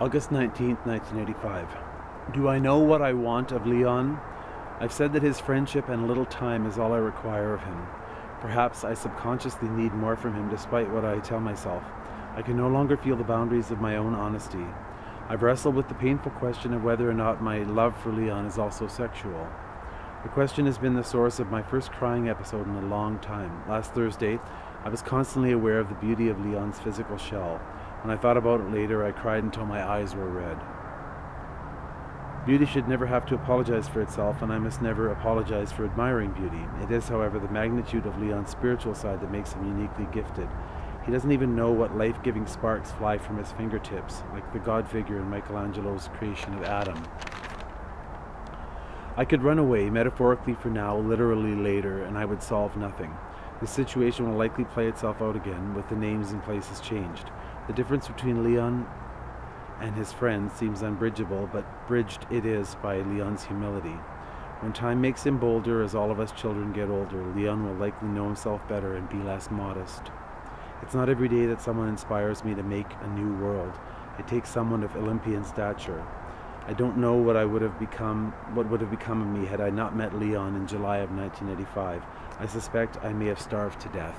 August 19th, 1985. Do I know what I want of Leon? I've said that his friendship and a little time is all I require of him. Perhaps I subconsciously need more from him despite what I tell myself. I can no longer feel the boundaries of my own honesty. I've wrestled with the painful question of whether or not my love for Leon is also sexual. The question has been the source of my first crying episode in a long time. Last Thursday, I was constantly aware of the beauty of Leon's physical shell. When I thought about it later, I cried until my eyes were red. Beauty should never have to apologize for itself, and I must never apologize for admiring beauty. It is, however, the magnitude of Leon's spiritual side that makes him uniquely gifted. He doesn't even know what life giving sparks fly from his fingertips, like the God figure in Michelangelo's creation of Adam. I could run away, metaphorically for now, literally later, and I would solve nothing. The situation will likely play itself out again, with the names and places changed. The difference between Leon and his friends seems unbridgeable, but bridged it is by Leon's humility. When time makes him bolder, as all of us children get older, Leon will likely know himself better and be less modest. It's not every day that someone inspires me to make a new world. It takes someone of Olympian stature. I don't know what I would have become, what would have become of me had I not met Leon in July of 1985. I suspect I may have starved to death.